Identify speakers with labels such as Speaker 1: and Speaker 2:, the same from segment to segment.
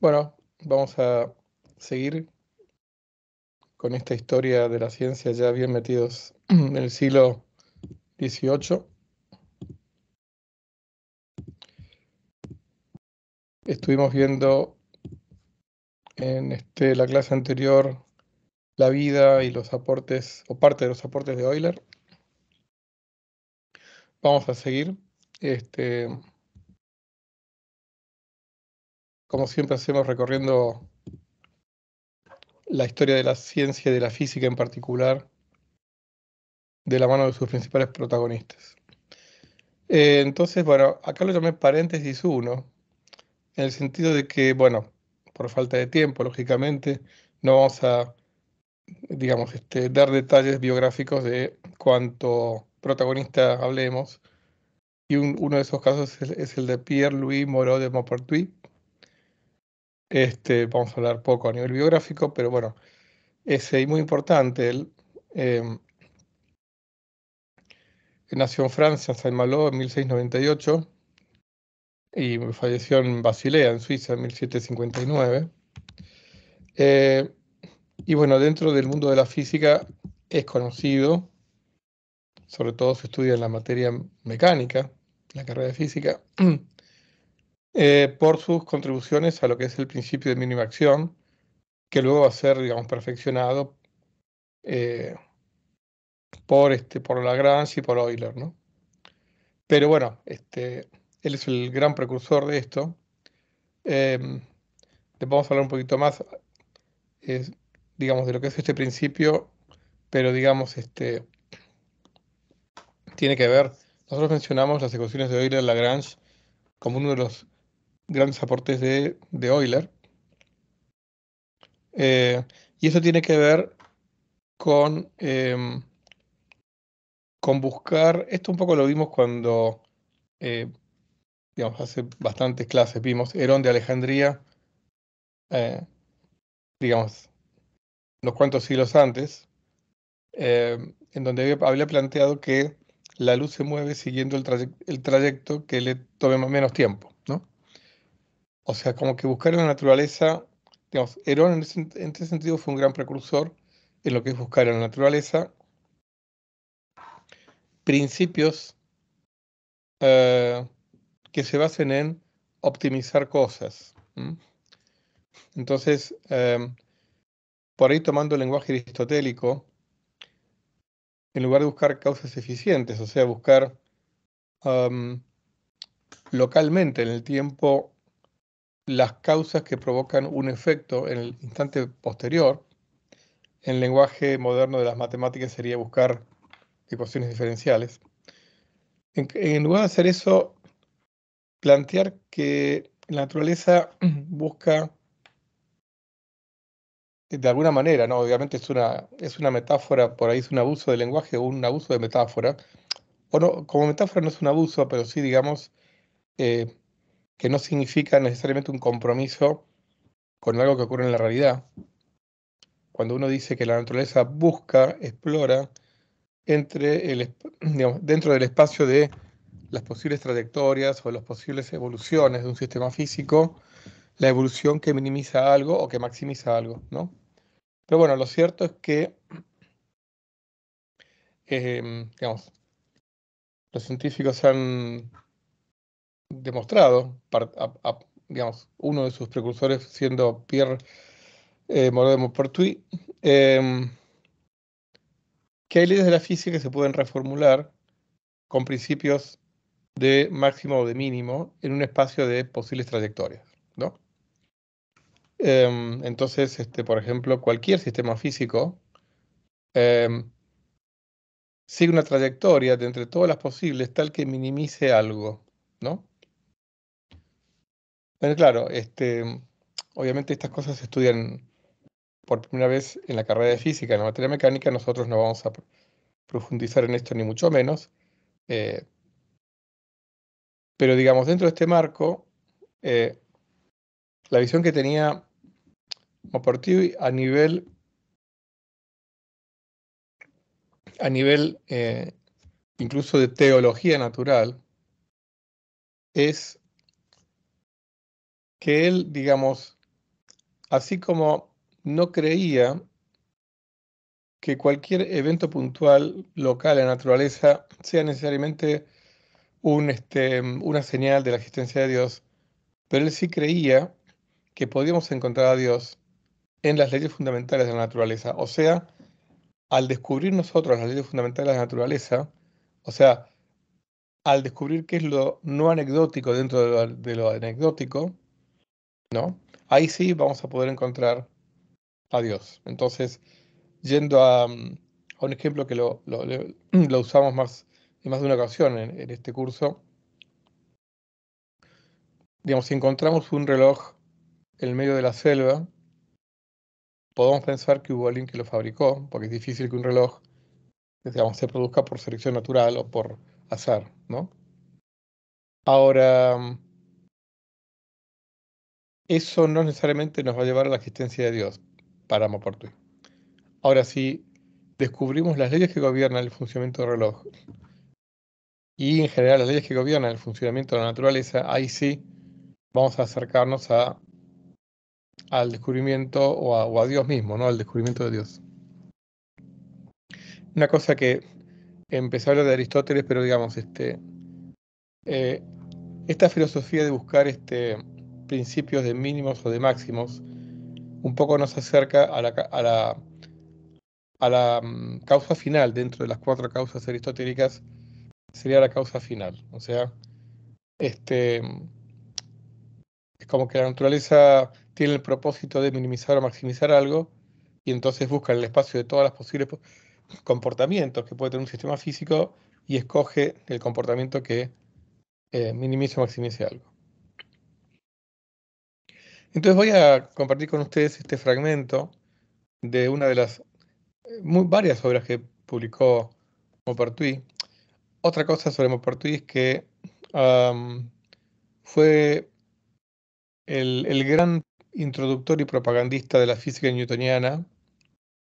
Speaker 1: Bueno, vamos a seguir con esta historia de la ciencia ya bien metidos en el siglo XVIII. Estuvimos viendo en este, la clase anterior la vida y los aportes, o parte de los aportes de Euler. Vamos a seguir. Este, como siempre hacemos recorriendo la historia de la ciencia y de la física en particular, de la mano de sus principales protagonistas. Eh, entonces, bueno, acá lo llamé paréntesis 1, en el sentido de que, bueno, por falta de tiempo, lógicamente, no vamos a, digamos, este, dar detalles biográficos de cuánto protagonista hablemos. Y uno de esos casos es, el de Pierre-Louis Moreau de Maupertuis. Este, vamos a hablar poco a nivel biográfico, pero bueno, es muy importante. Él em, nació en Francia, en Saint-Malo, en 1698 y falleció en Basilea, en Suiza, en 1759. Eh, y bueno, dentro del mundo de la física es conocido, sobre todo se estudia en la materia mecánica, la carrera de física, eh, por sus contribuciones a lo que es el principio de mínima acción, que luego va a ser, digamos, perfeccionado eh, por, este, por Lagrange y por Euler, ¿no? Pero bueno, este, él es el gran precursor de esto. Eh, vamos a hablar un poquito más, digamos, de lo que es este principio, pero digamos, este, tiene que ver, nosotros mencionamos las ecuaciones de Euler-Lagrange como uno de los grandes aportes de, Euler. Eh, y eso tiene que ver con, em, con buscar, esto un poco lo vimos cuando eh, digamos, hace bastantes clases vimos Herón de Alejandría, eh, digamos, unos cuantos siglos antes, en donde había, planteado que la luz se mueve siguiendo el, trayecto que le tome menos tiempo. O sea, como que buscar en la naturaleza, digamos, Herón en ese, ese sentido fue un gran precursor en lo que es buscar en la naturaleza principios eh, que se basen en optimizar cosas. Entonces, em, por ahí tomando el lenguaje aristotélico, en lugar de buscar causas eficientes, o sea, buscar localmente en el tiempo las causas que provocan un efecto en el instante posterior, en el lenguaje moderno de las matemáticas sería buscar ecuaciones diferenciales. en lugar de hacer eso, plantear que la naturaleza busca de alguna manera, ¿no? Obviamente es una, es una metáfora, por ahí es un abuso de lenguaje o un abuso de metáfora. O no, como metáfora no es un abuso, pero sí, digamos, eh, que no significa necesariamente un compromiso con algo que ocurre en la realidad. Cuando uno dice que la naturaleza busca, explora, entre el, dentro del espacio de las posibles trayectorias o las posibles evoluciones de un sistema físico, la evolución que minimiza algo o que maximiza algo, ¿no? Pero bueno, lo cierto es que, em, digamos, los científicos han demostrado, digamos, uno de sus precursores siendo Pierre eh, Moreau de em, que hay leyes de la física que se pueden reformular con principios de máximo o de mínimo en un espacio de posibles trayectorias. ¿no? Em, entonces, este, por ejemplo, cualquier sistema físico em, sigue una trayectoria de entre todas las posibles tal que minimice algo. ¿no? Bueno, claro, este, obviamente estas cosas se estudian por primera vez en la carrera de física, en la materia mecánica, nosotros no vamos a profundizar en esto ni mucho menos. Eh, pero digamos, dentro de este marco, eh, la visión que tenía Maupertuis a nivel, a nivel eh, incluso de teología natural, es que él, digamos, así como no creía que cualquier evento puntual local en la naturaleza sea necesariamente este, una señal de la existencia de Dios, pero él sí creía que podíamos encontrar a Dios en las leyes fundamentales de la naturaleza. O sea, al descubrir nosotros las leyes fundamentales de la naturaleza, o sea, al descubrir qué es lo no anecdótico dentro de lo, anecdótico, ¿no? Ahí sí vamos a poder encontrar a Dios. Entonces, yendo a, mm, un ejemplo que lo, usamos más en más de una ocasión en, este curso, digamos, si encontramos un reloj en medio de la selva, podemos pensar que hubo alguien que lo fabricó, porque es difícil que un reloj digamos, se produzca por selección natural o por azar, ¿no? Ahora, eso no necesariamente nos va a llevar a la existencia de Dios para Maportui. Ahora, si descubrimos las leyes que gobiernan el funcionamiento del reloj y en general las leyes que gobiernan el funcionamiento de la naturaleza, ahí sí vamos a acercarnos al descubrimiento o a, Dios mismo, ¿no? Al descubrimiento de Dios. Una cosa que empecé a hablar de Aristóteles, pero digamos, este, eh, esta filosofía de buscar este, principios de mínimos o de máximos, un poco nos acerca a la, mm, causa final dentro de las cuatro causas aristotélicas, sería la causa final. O sea, este, es como que la naturaleza tiene el propósito de minimizar o maximizar algo y entonces busca el espacio de todos los posibles comportamientos que puede tener un sistema físico y escoge el comportamiento que eh, minimice o maximice algo. Entonces voy a compartir con ustedes este fragmento de una de las varias obras que publicó Maupertuis. Otra cosa sobre Maupertuis es que fue el, el, gran introductor y propagandista de la física newtoniana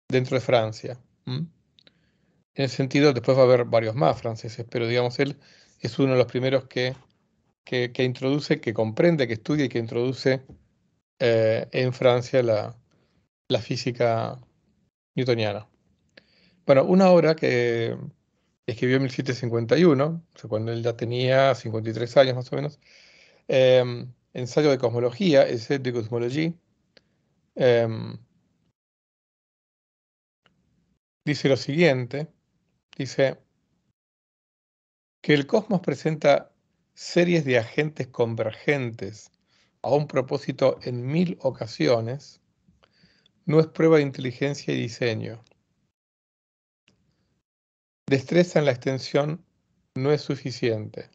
Speaker 1: dentro de Francia. En ese sentido, después va a haber varios más franceses, pero digamos, él es uno de los primeros que, que, introduce, que comprende, que estudia y que introduce eh, en Francia la, física newtoniana. Bueno, una obra que escribió en 1751, o sea, cuando él ya tenía 53 años más o menos, eh, ensayo de cosmología, Essai de cosmologie, em, dice lo siguiente, dice que el cosmos presenta series de agentes convergentes a un propósito en mil ocasiones, no es prueba de inteligencia y diseño. Destreza en la extensión no es suficiente.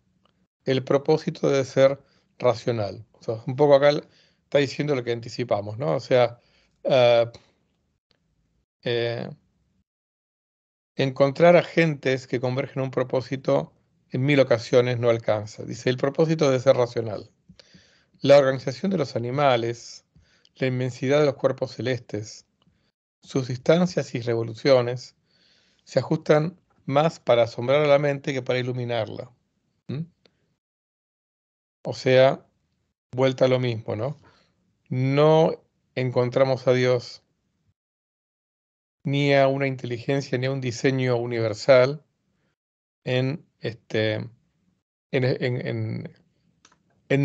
Speaker 1: El propósito debe ser racional. O sea, un poco acá está diciendo lo que anticipamos, ¿no? O sea, eh, eh, encontrar agentes que convergen a un propósito en mil ocasiones no alcanza. Dice, el propósito debe ser racional. La organización de los animales, la inmensidad de los cuerpos celestes, sus distancias y revoluciones se ajustan más para asombrar a la mente que para iluminarla. O sea, vuelta a lo mismo, ¿no? No encontramos a Dios ni a una inteligencia ni a un diseño universal en, este, en,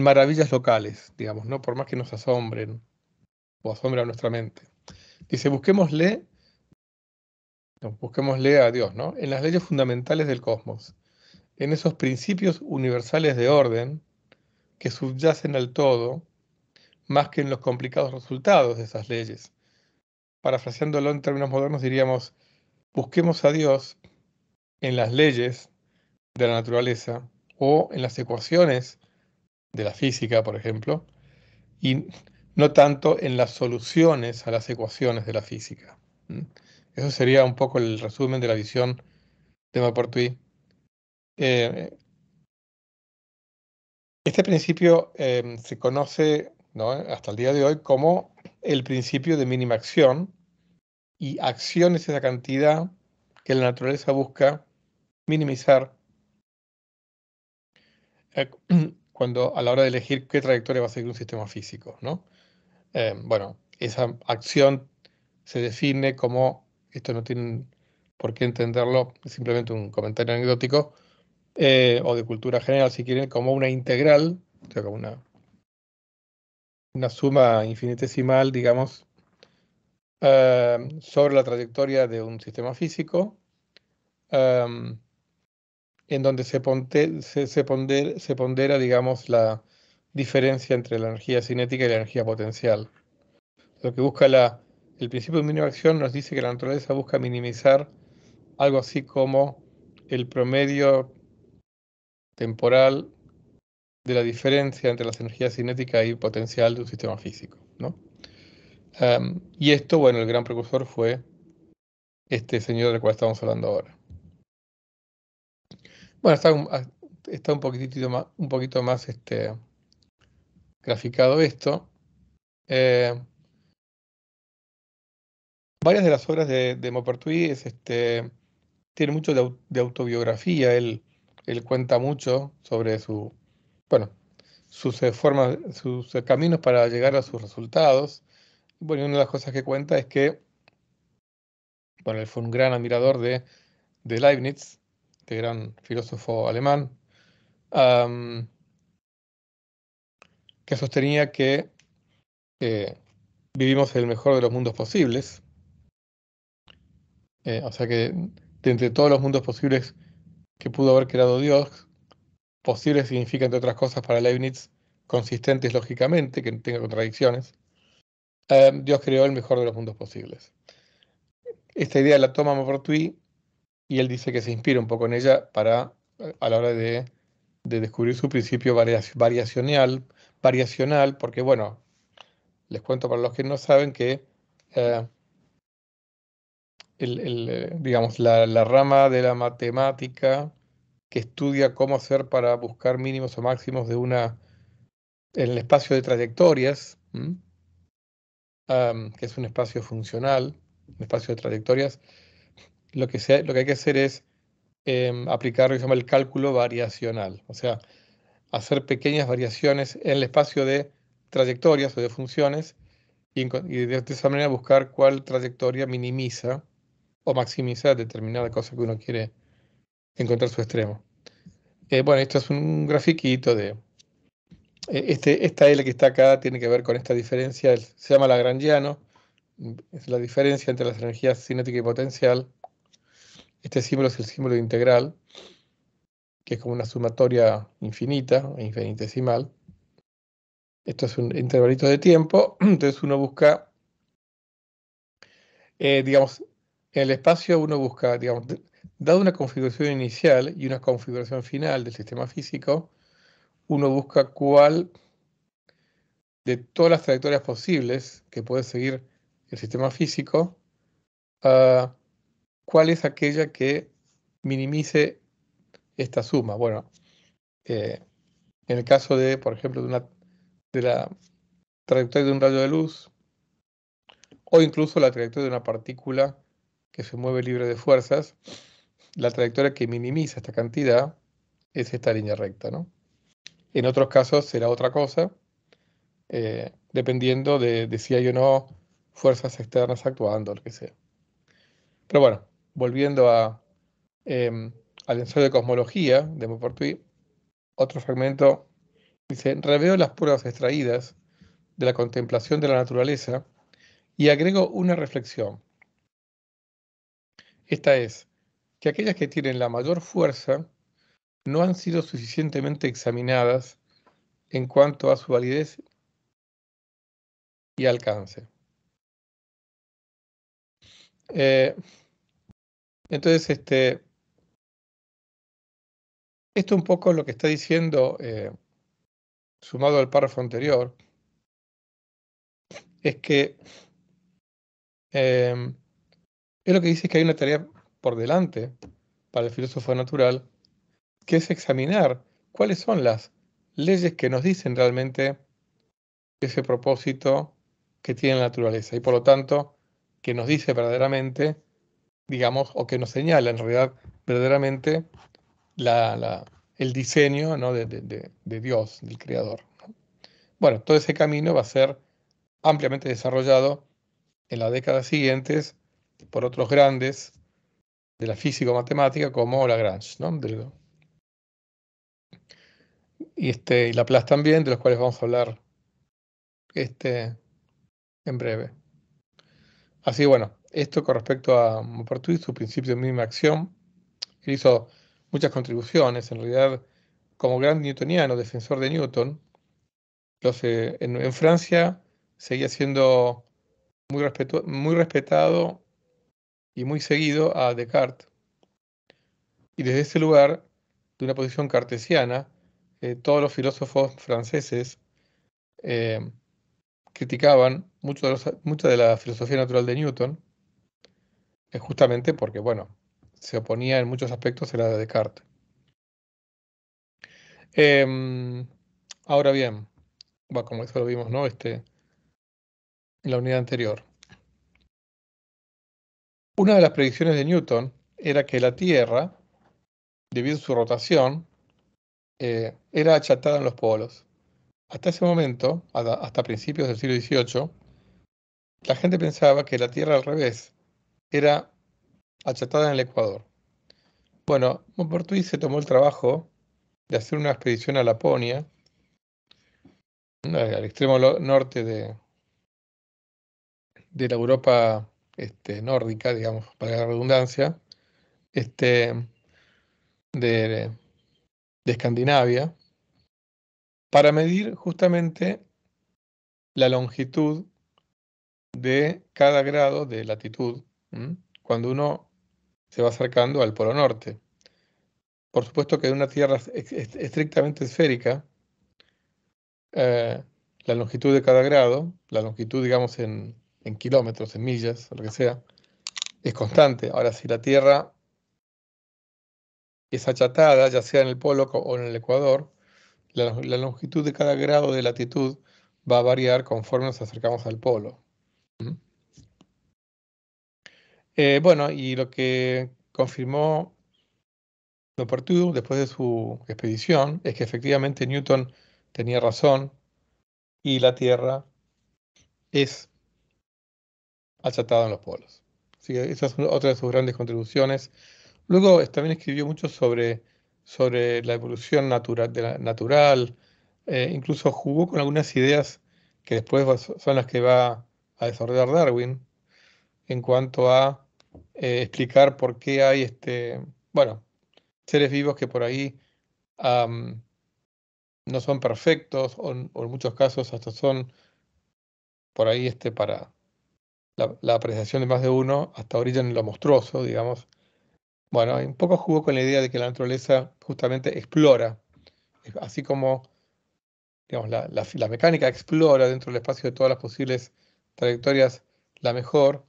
Speaker 1: maravillas locales, digamos, ¿no? Por más que nos asombren o asombren a nuestra mente. Dice, busquémosle, busquémosle a Dios, ¿no? En las leyes fundamentales del cosmos, en esos principios universales de orden, que subyacen al todo más que en los complicados resultados de esas leyes. Parafraseándolo en términos modernos diríamos, busquemos a Dios en las leyes de la naturaleza o en las ecuaciones de la física, por ejemplo, y no tanto en las soluciones a las ecuaciones de la física. Eso sería un poco el resumen de la visión de Maupertuis. Eh, este principio em, se conoce hasta el día de hoy como el principio de mínima acción y acción es esa cantidad que la naturaleza busca minimizar eh, cuando a la hora de elegir qué trayectoria va a seguir un sistema físico. ¿no? Em, bueno, esa acción se define como, esto no tiene por qué entenderlo, es simplemente un comentario anecdótico, eh, o de cultura general, si quieren, como una integral, o sea, como una, una suma infinitesimal, digamos, eh, sobre la trayectoria de un sistema físico, en donde se, pondera, digamos, la diferencia entre la energía cinética y la energía potencial. Lo que busca la, el principio de mínima acción nos dice que la naturaleza busca minimizar algo así como el promedio temporal de la diferencia entre las energías cinéticas y potencial de un sistema físico. ¿no? y esto, bueno, el gran precursor fue este señor del cual estamos hablando ahora. Bueno, está un, ah, está un poquitito más, un poquito más este, graficado esto. Eh, varias de las obras de, Maupertuis este, tienen mucho de, autobiografía. Él, cuenta mucho sobre su, bueno, sus, eh, formas, sus eh, caminos para llegar a sus resultados. Bueno, una de las cosas que cuenta es que, bueno, él fue un gran admirador de Leibniz, de gran filósofo alemán, que sostenía que vivimos en el mejor de los mundos posibles. Eh, o sea que de entre todos los mundos posibles que pudo haber creado Dios, posible significa, entre otras cosas, para Leibniz, consistentes lógicamente, que no tenga contradicciones. Eh, Dios creó el mejor de los mundos posibles. Esta idea la toma Maupertuis y él dice que se inspira un poco en ella para, a la hora de, descubrir su principio variacional, variacional, porque bueno, les cuento para los que no saben que eh, el, eh, digamos, la, rama de la matemática que estudia cómo hacer para buscar mínimos o máximos de una en el espacio de trayectorias, que es un espacio funcional, un espacio de trayectorias, lo que, lo que hay que hacer es em, aplicar lo que se llama el cálculo variacional, o sea, hacer pequeñas variaciones en el espacio de trayectorias o de funciones y, de, esa manera buscar cuál trayectoria minimiza o maximiza determinada cosa que uno quiere encontrar su extremo. Eh, bueno, esto es un grafiquito de... Eh, este, esta L que está acá tiene que ver con esta diferencia, se llama Lagrangiano, es la diferencia entre las energías cinética y potencial. Este símbolo es el símbolo integral, que es como una sumatoria infinita, infinitesimal. Esto es un intervalito de tiempo, entonces uno busca, eh, digamos, en el espacio uno busca, digamos, dado una configuración inicial y una configuración final del sistema físico, uno busca cuál de todas las trayectorias posibles que puede seguir el sistema físico, uh, cuál es aquella que minimice esta suma. Bueno, eh, en el caso de, por ejemplo, de, la trayectoria de un rayo de luz, o incluso la trayectoria de una partícula que se mueve libre de fuerzas, la trayectoria que minimiza esta cantidad es esta línea recta. ¿no? En otros casos será otra cosa, eh, dependiendo de, de, si hay o no fuerzas externas actuando, lo que sea. Pero bueno, volviendo em, al ensayo de cosmología de Maupertuis, otro fragmento dice, reveo las pruebas extraídas de la contemplación de la naturaleza y agrego una reflexión. Esta es, que aquellas que tienen la mayor fuerza no han sido suficientemente examinadas en cuanto a su validez y alcance. Eh, entonces, este, esto un poco lo que está diciendo, eh, sumado al párrafo anterior, es que em, es lo que dice que hay una tarea por delante para el filósofo natural, que es examinar cuáles son las leyes que nos dicen realmente ese propósito que tiene la naturaleza y por lo tanto que nos dice verdaderamente, digamos, o que nos señala en realidad verdaderamente el diseño ¿no? de, Dios, del Creador. Bueno, todo ese camino va a ser ampliamente desarrollado en las décadas siguientes por otros grandes de la físico-matemática como Lagrange, ¿no? y, este, y Laplace también, de los cuales vamos a hablar este, en breve. Así bueno, esto con respecto a Maupertuis, su principio de mínima acción, él hizo muchas contribuciones, en realidad como gran newtoniano, defensor de Newton, en, Francia seguía siendo muy, respetado y muy seguido a Descartes. Y desde ese lugar, de una posición cartesiana, eh, todos los filósofos franceses eh, criticaban mucho mucha de la filosofía natural de Newton, es justamente porque, bueno, se oponía en muchos aspectos a la de Descartes. Em, ahora bien, como eso lo vimos, ¿no? Este, en la unidad anterior. Una de las predicciones de Newton era que la Tierra, debido a su rotación, eh, era achatada en los polos. Hasta ese momento, hasta principios del siglo XVIII, la gente pensaba que la Tierra al revés era achatada en el Ecuador. Bueno, Maupertuis se tomó el trabajo de hacer una expedición a Laponia, al extremo norte de, de la Europa este, nórdica, digamos, para la redundancia, este, de, de Escandinavia, para medir justamente la longitud de cada grado de latitud cuando uno se va acercando al polo norte. Por supuesto que en una Tierra estrictamente esférica, eh, la longitud de cada grado, la longitud, digamos, en, kilómetros, en millas, lo que sea, es constante. Ahora, si la Tierra es achatada, ya sea en el polo o en el ecuador, la, longitud de cada grado de latitud va a variar conforme nos acercamos al polo. ¿Mm? Eh, bueno, y lo que confirmó Maupertuis después de su expedición es que efectivamente Newton tenía razón y la Tierra es achatada en los polos. esa es otra de sus grandes contribuciones. Luego también escribió mucho sobre, sobre la evolución natural eh, incluso jugó con algunas ideas que después son las que va a desarrollar Darwin en cuanto a eh, explicar por qué hay este, bueno, seres vivos que por ahí no son perfectos o, en muchos casos hasta son por ahí este, para la, apreciación de más de uno, hasta orillan en lo monstruoso, digamos. Bueno, un poco jugó con la idea de que la naturaleza justamente explora, así como digamos, la, mecánica explora dentro del espacio de todas las posibles trayectorias la mejor,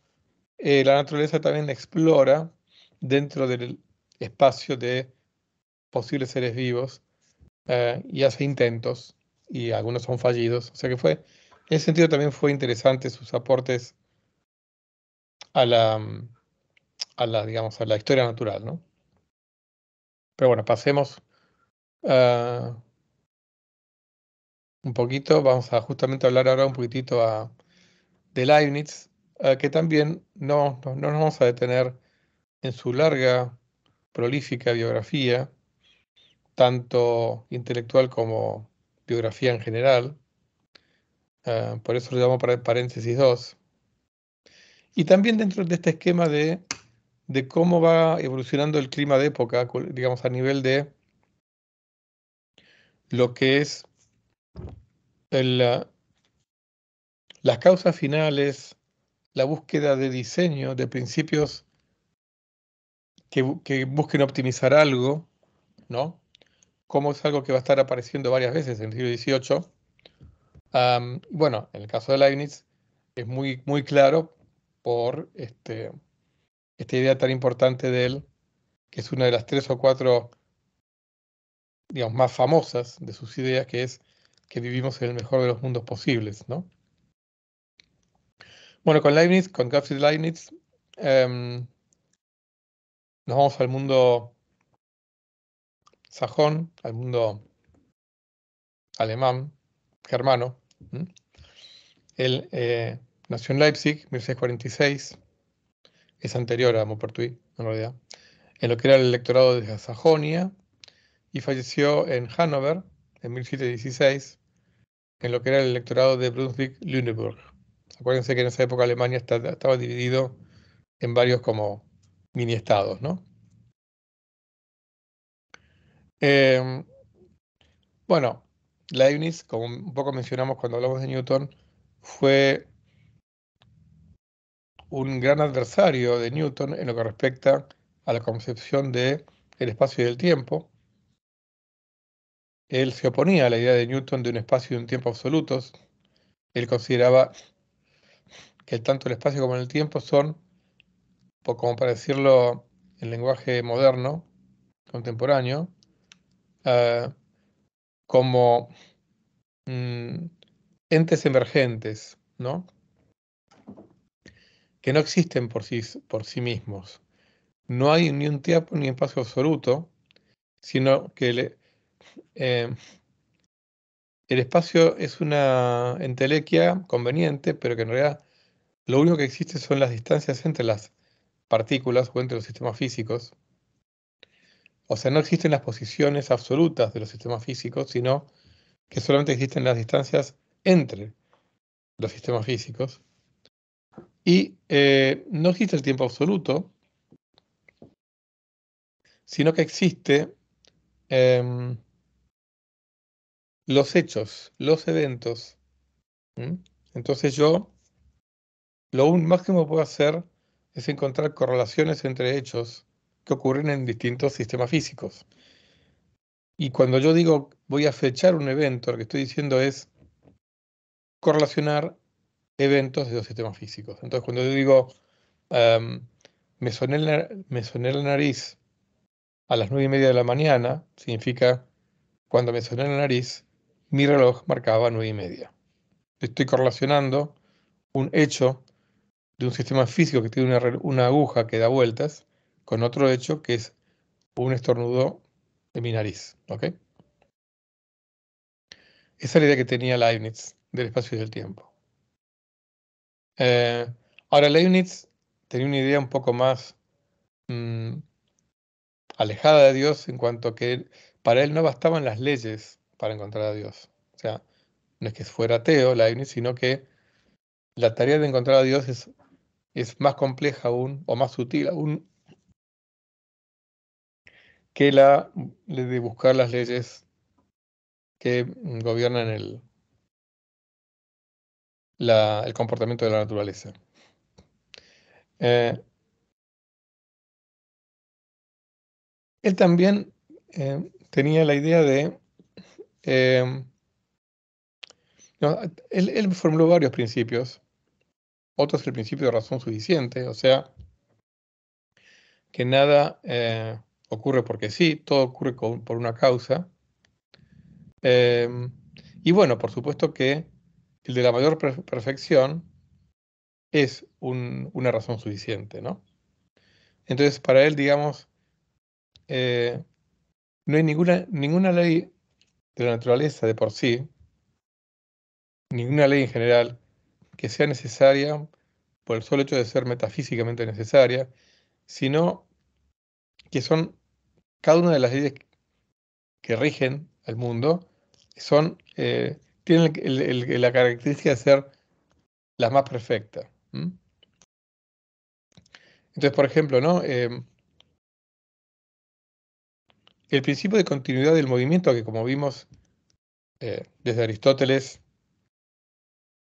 Speaker 1: eh, la naturaleza también explora dentro del espacio de posibles seres vivos eh, y hace intentos y algunos son fallidos. O sea que fue, en ese sentido también fue interesante sus aportes a la, a la, digamos, a la historia natural, ¿no? Pero bueno, pasemos uh, un poquito, vamos a justamente hablar ahora un poquitito a, de Leibniz, uh, que también no, no, nos vamos a detener en su larga, prolífica biografía, tanto intelectual como biografía en general. Uh, por eso lo llamo paréntesis 2. Y también dentro de este esquema de, cómo va evolucionando el clima de época, digamos, a nivel de lo que es las causas finales, la búsqueda de diseño, de principios que, busquen optimizar algo, ¿no? Como es algo que va a estar apareciendo varias veces en el siglo XVIII. bueno, en el caso de Leibniz es muy, muy claro por este, esta idea tan importante de él, que es una de las tres o cuatro, digamos, más famosas de sus ideas, que es que vivimos en el mejor de los mundos posibles, ¿no? Bueno, con Leibniz, con Gottfried Leibniz, em, nos vamos al mundo sajón, al mundo alemán, germano. él eh, nació en Leipzig, 1646, es anterior a Maupertuis, en realidad, en lo que era el electorado de Sajonia, y falleció en Hannover, en 1716, en lo que era el electorado de Brunswick-Lüneburg. Acuérdense que en esa época Alemania estaba dividido en varios como mini estados, ¿no? Em, bueno, Leibniz, como un poco mencionamos cuando hablamos de Newton, fue un gran adversario de Newton en lo que respecta a la concepción del el espacio y del tiempo. Él se oponía a la idea de Newton de un espacio y un tiempo absolutos. Él consideraba que tanto el espacio como el tiempo son, como para decirlo en lenguaje moderno, contemporáneo, eh, como mm, entes emergentes, ¿no? Que no existen por sí, por sí mismos. No hay ni un tiempo ni un espacio absoluto, sino que eh, el espacio es una entelequia conveniente, pero que en realidad lo único que existe son las distancias entre las partículas o entre los sistemas físicos. O sea, no existen las posiciones absolutas de los sistemas físicos, sino que solamente existen las distancias entre los sistemas físicos. Y eh, no existe el tiempo absoluto, sino que existe em, los hechos, los eventos. Entonces yo, lo máximo que puedo hacer es encontrar correlaciones entre hechos que ocurren en distintos sistemas físicos. Y cuando yo digo voy a fechar un evento, lo que estoy diciendo es correlacionar eventos de los sistemas físicos. Entonces, cuando yo digo em, me, soné la, me la nariz a las nueve y media de la mañana, significa cuando me soné la nariz, mi reloj marcaba nueve y media. Estoy correlacionando un hecho de un sistema físico que tiene una, una aguja que da vueltas con otro hecho que es un estornudo de mi nariz. ¿ok? Esa es la idea que tenía Leibniz del espacio y del tiempo. Eh, ahora, Leibniz tenía una idea un poco más mm, alejada de Dios en cuanto que para él no bastaban las leyes para encontrar a Dios. O sea, no es que fuera ateo Leibniz, sino que la tarea de encontrar a Dios es, es más compleja aún, o más sutil aún, que la de buscar las leyes que gobiernan el, el comportamiento de la naturaleza. Eh, él también eh, tenía la idea de... Eh, él, formuló varios principios. Otro es el principio de razón suficiente, o sea, que nada ocurre porque sí, todo ocurre por una causa. y bueno, por supuesto que el de la mayor perfección es una razón suficiente, ¿no? Entonces, para él, digamos, eh, no hay ninguna, ninguna ley de la naturaleza de por sí, ninguna ley en general, que sea necesaria por el solo hecho de ser metafísicamente necesaria, sino que son cada una de las leyes que rigen al mundo, son eh, tienen la característica de ser la más perfecta. Entonces, por ejemplo, ¿no? Em, el principio de continuidad del movimiento, que como vimos eh, desde Aristóteles,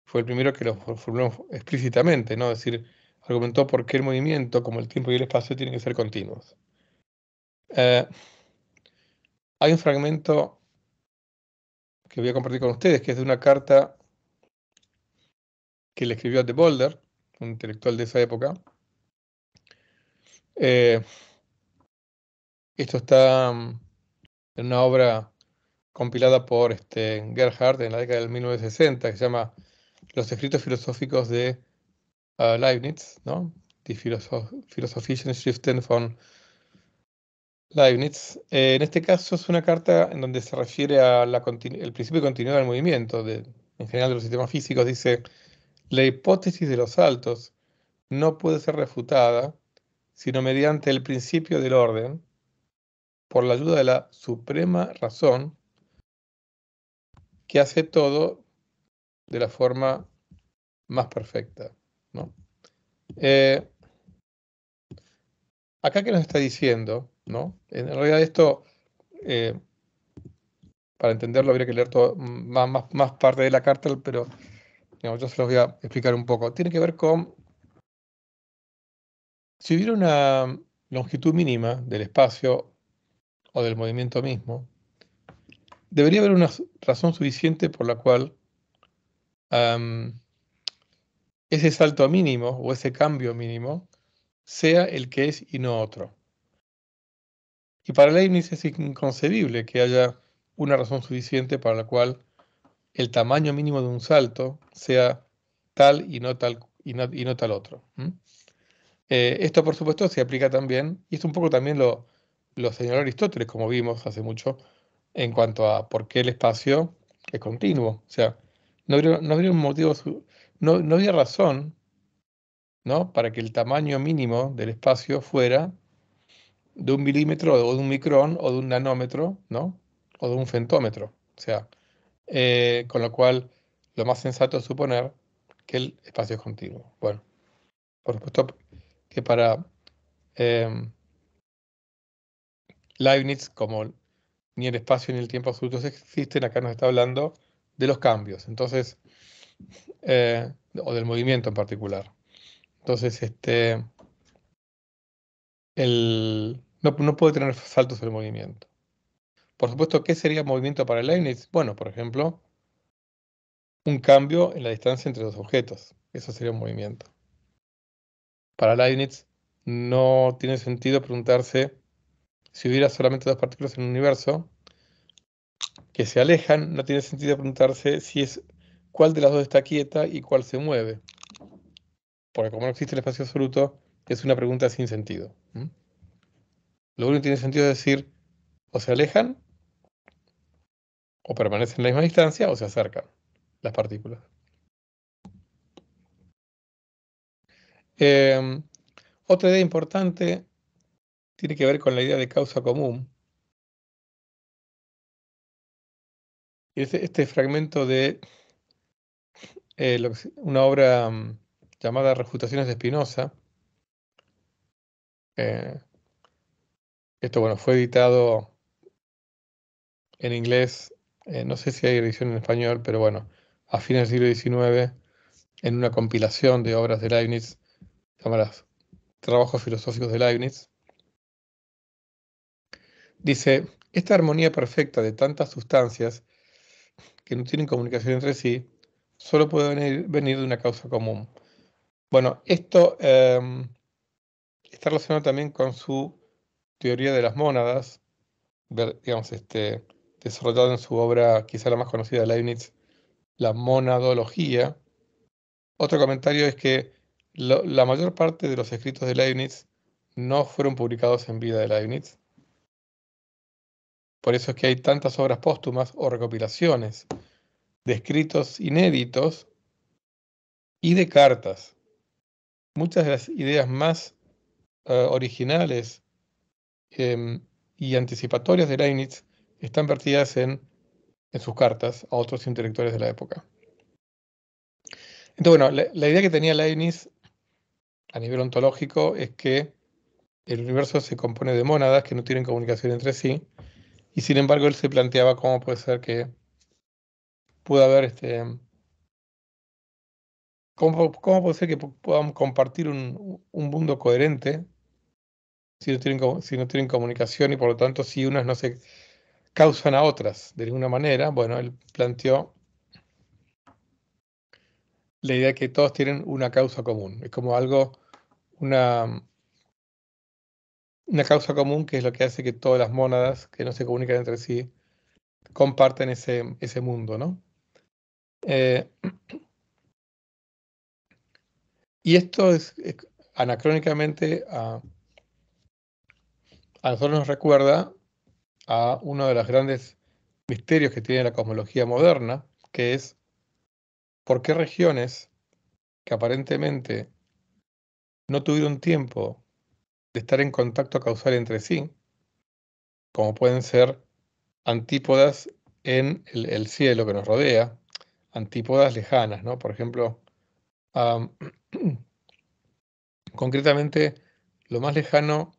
Speaker 1: fue el primero que lo formuló explícitamente, ¿no? Es decir, argumentó por qué el movimiento, como el tiempo y el espacio, tienen que ser continuos. Eh, hay un fragmento que voy a compartir con ustedes, que es de una carta que le escribió a De Boulder, un intelectual de esa época. Eh, esto está mm, en una obra compilada por este, Gerhard en la década del 1960, que se llama Los escritos filosóficos de uh, Leibniz, ¿no? Die Philosophischen Schriften von Leibniz. Eh, en este caso es una carta en donde se refiere al principio de continuidad del movimiento, de, en general de los sistemas físicos. Dice, La hipótesis de los saltos no puede ser refutada sino mediante el principio del orden, por la ayuda de la suprema razón que hace todo de la forma más perfecta. ¿no? Eh, acá que nos está diciendo, ¿no? En realidad esto, eh, para entenderlo habría que leer todo, más, más, parte de la carta, pero yo se los voy a explicar un poco. Tiene que ver con si hubiera una longitud mínima del espacio o del movimiento mismo, debería haber una razón suficiente por la cual ese salto mínimo o ese cambio mínimo sea el que es y no otro. Y para Leibniz es inconcebible que haya una razón suficiente para la cual el tamaño mínimo de un salto sea tal y no tal, y no, tal otro. Eh, esto, por supuesto, se aplica también, y es un poco también lo, lo señaló Aristóteles, como vimos hace mucho, en cuanto a por qué el espacio es continuo. O sea, no habría, no habría un motivo, no, no había razón ¿no? para que el tamaño mínimo del espacio fuera de un milímetro o de un micrón o de un nanómetro, ¿no? o de un femtómetro. O sea, eh, con lo cual lo más sensato es suponer que el espacio es continuo. Bueno, por supuesto que para em, Leibniz, como ni el espacio ni el tiempo absolutos existen, acá nos está hablando de los cambios, entonces, eh, o del movimiento en particular. Entonces, este, el, no, no puede tener saltos el movimiento. Por supuesto, ¿qué sería movimiento para Leibniz? Bueno, por ejemplo, un cambio en la distancia entre dos objetos. Eso sería un movimiento. Para Leibniz no tiene sentido preguntarse si hubiera solamente dos partículas en un universo que se alejan, no tiene sentido preguntarse si es cuál de las dos está quieta y cuál se mueve. Porque como no existe el espacio absoluto, es una pregunta sin sentido. Lo único que tiene sentido es decir, o se alejan, o permanecen en la misma distancia, o se acercan las partículas. Em, otra idea importante tiene que ver con la idea de causa común. Este, este fragmento de eh, una obra mm, llamada Refutaciones de Spinoza. Eh, esto bueno, fue editado en inglés, eh, no sé si hay edición en español, pero bueno, a fines del siglo XIX, en una compilación de obras de Leibniz llamadas Trabajos Filosóficos de Leibniz. Dice, esta armonía perfecta de tantas sustancias que no tienen comunicación entre sí, solo puede venir, de una causa común. Bueno, esto em, está relacionado también con su teoría de las mónadas, digamos, este, desarrollado en su obra quizá la más conocida de Leibniz, La monadología. Otro comentario es que la mayor parte de los escritos de Leibniz no fueron publicados en vida de Leibniz. Por eso es que hay tantas obras póstumas o recopilaciones de escritos inéditos y de cartas. Muchas de las ideas más eh, originales em, y anticipatorias de Leibniz están vertidas en, en sus cartas a otros intelectuales de la época. Entonces, bueno, la idea que tenía Leibniz a nivel ontológico es que el universo se compone de mónadas que no tienen comunicación entre sí, y sin embargo él se planteaba cómo puede ser que pueda haber este. ¿Cómo, puede ser que podamos compartir un, mundo coherente si no, tienen, si no tienen comunicación y por lo tanto si unas no se causan a otras de ninguna manera? Bueno, él planteó la idea de que todos tienen una causa común. Es como algo, una, una causa común que es lo que hace que todas las mónadas que no se comunican entre sí comparten ese, ese mundo, ¿no? Eh, y esto es, anacrónicamente a, a nosotros nos recuerda a uno de los grandes misterios que tiene la cosmología moderna, que es por qué regiones que aparentemente no tuvieron tiempo de estar en contacto causal entre sí, como pueden ser antípodas en el, cielo que nos rodea, antípodas lejanas, ¿no? Por ejemplo, concretamente, lo más lejano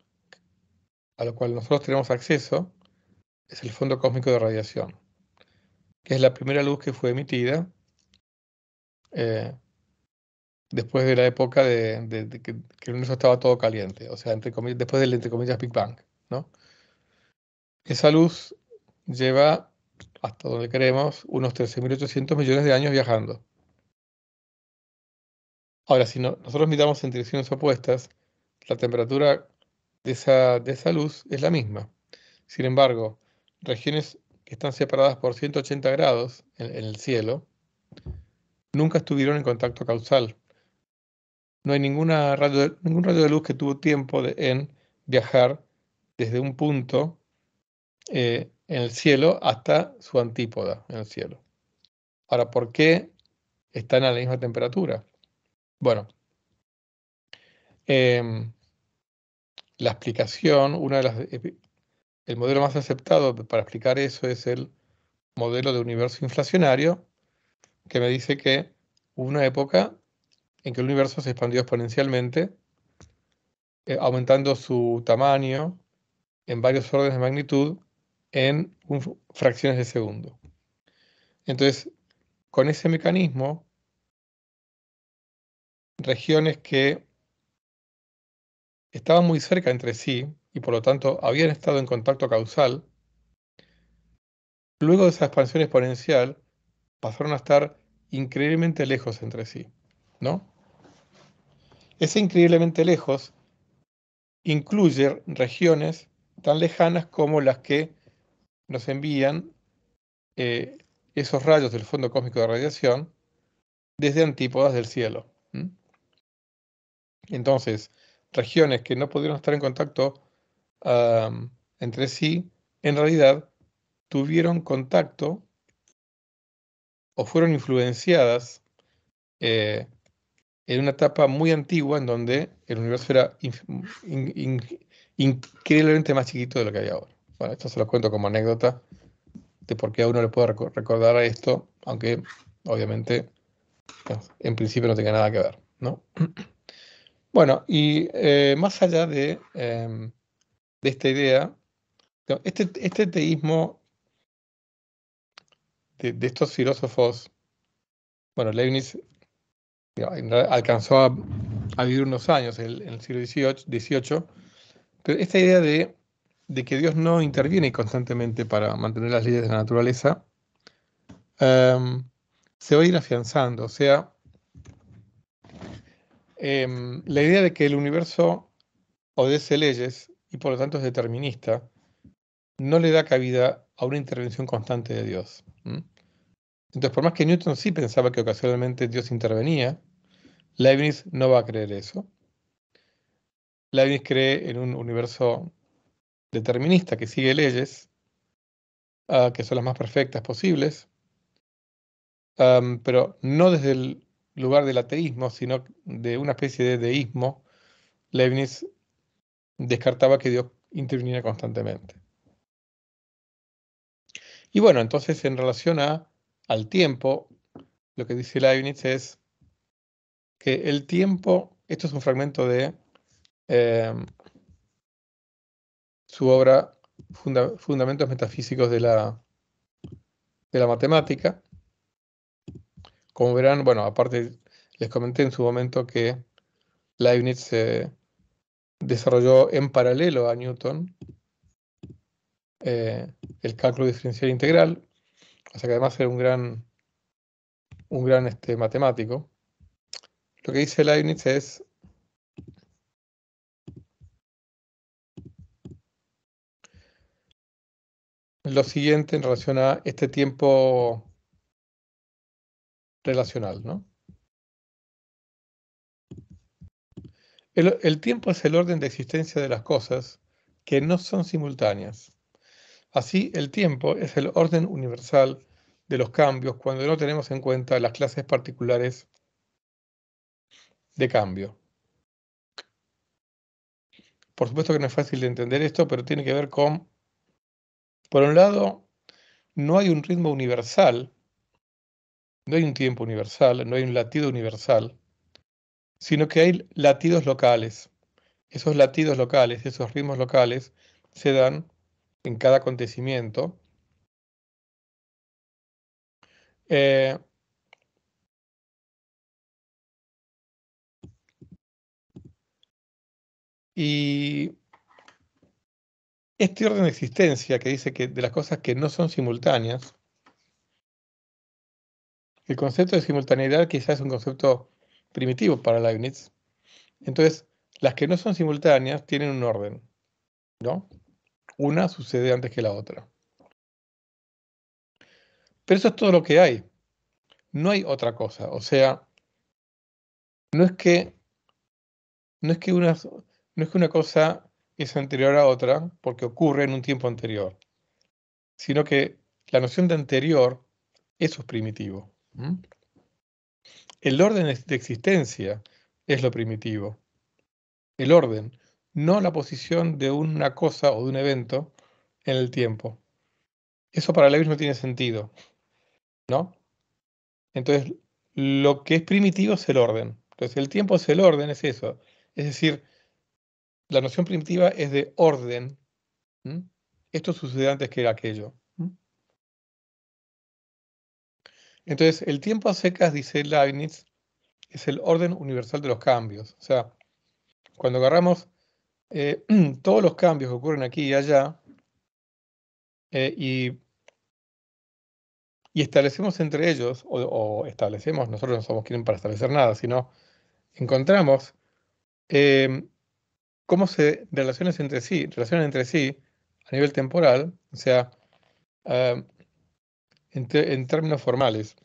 Speaker 1: a lo cual nosotros tenemos acceso es el fondo cósmico de radiación, que es la primera luz que fue emitida eh, después de la época de, que, el universo estaba todo caliente, o sea, después del entre comillas Big Bang. ¿no? Esa luz lleva, hasta donde queremos, unos 13.800 millones de años viajando. Ahora, si nosotros miramos en direcciones opuestas, la temperatura de esa, de esa luz es la misma. Sin embargo, regiones que están separadas por 180 grados en el cielo nunca estuvieron en contacto causal no hay ninguna radio ningún rayo de luz que tuvo tiempo de, en viajar desde un punto eh, en el cielo hasta su antípoda en el cielo. Ahora, ¿por qué están a la misma temperatura? Bueno, em, la explicación, una de las, el modelo más aceptado para explicar eso es el modelo de universo inflacionario, que me dice que hubo una época en que el universo se expandió exponencialmente, eh, aumentando su tamaño en varios órdenes de magnitud en fracciones de segundo. Entonces, con ese mecanismo, regiones que estaban muy cerca entre sí y por lo tanto habían estado en contacto causal, luego de esa expansión exponencial pasaron a estar increíblemente lejos entre sí, ¿no? Ese increíblemente lejos incluye regiones tan lejanas como las que nos envían eh, esos rayos del fondo cósmico de radiación desde antípodas del cielo. Entonces, regiones que no pudieron estar en contacto entre sí, en realidad tuvieron contacto o fueron influenciadas eh, en una etapa muy antigua en donde el universo era increíblemente más chiquito de lo que hay ahora. Bueno, esto se lo cuento como anécdota de por qué a uno le puede recordar a esto, aunque obviamente en principio no tenga nada que ver. ¿no? Bueno, y eh, más allá de, em, de, esta idea, este, este teísmo de, de estos filósofos, bueno, Leibniz alcanzó a, vivir unos años en el, siglo XVIII, pero esta idea de, que Dios no interviene constantemente para mantener las leyes de la naturaleza em, se va a ir afianzando. O sea, em, la idea de que el universo obedece leyes y por lo tanto es determinista, no le da cabida a una intervención constante de Dios. Entonces, por más que Newton sí pensaba que ocasionalmente Dios intervenía, Leibniz no va a creer eso. Leibniz cree en un universo determinista que sigue leyes, ah, que son las más perfectas posibles, pero no desde el lugar del ateísmo, sino de una especie de deísmo. Leibniz descartaba que Dios interviniera constantemente. Y bueno, entonces en relación a al tiempo, lo que dice Leibniz es que el tiempo, esto es un fragmento de em, su obra Fundamentos Metafísicos de la, de la Matemática. Como verán, bueno, aparte les comenté en su momento que Leibniz desarrolló en paralelo a Newton eh, el cálculo diferencial integral, o sea que además era un gran, un gran este, matemático. Lo que dice Leibniz es lo siguiente en relación a este tiempo relacional, ¿no? El, el, tiempo es el orden de existencia de las cosas que no son simultáneas. Así, el tiempo es el orden universal de los cambios cuando no tenemos en cuenta las clases particulares de cambio. Por supuesto que no es fácil de entender esto, pero tiene que ver con, por un lado, no hay un ritmo universal, no hay un tiempo universal, no hay un latido universal, sino que hay latidos locales. Esos latidos locales, esos ritmos locales, se dan en cada acontecimiento. Eh, y este orden de existencia que dice que de las cosas que no son simultáneas, el concepto de simultaneidad quizás es un concepto primitivo para Leibniz. Entonces, las que no son simultáneas tienen un orden, ¿no? Una sucede antes que la otra. Pero eso es todo lo que hay. No hay otra cosa. O sea, no es que, no es que, una, no es que una cosa es anterior a otra porque ocurre en un tiempo anterior, sino que la noción de anterior, eso es primitivo. El orden de existencia es lo primitivo. El orden, no la posición de una cosa o de un evento en el tiempo. Eso para Leibniz no tiene sentido, ¿no? Entonces, lo que es primitivo es el orden. Entonces, el tiempo es el orden, es eso. Es decir, la noción primitiva es de orden. Esto sucede antes que aquello. Entonces, el tiempo a secas, dice Leibniz, es el orden universal de los cambios. O sea, cuando agarramos eh, todos los cambios que ocurren aquí y allá eh, y, establecemos entre ellos, o, establecemos, nosotros no somos quienes para establecer nada, sino encontramos em, cómo se relacionan entre sí, relacionan entre sí a nivel temporal, o sea, em, en, términos formales.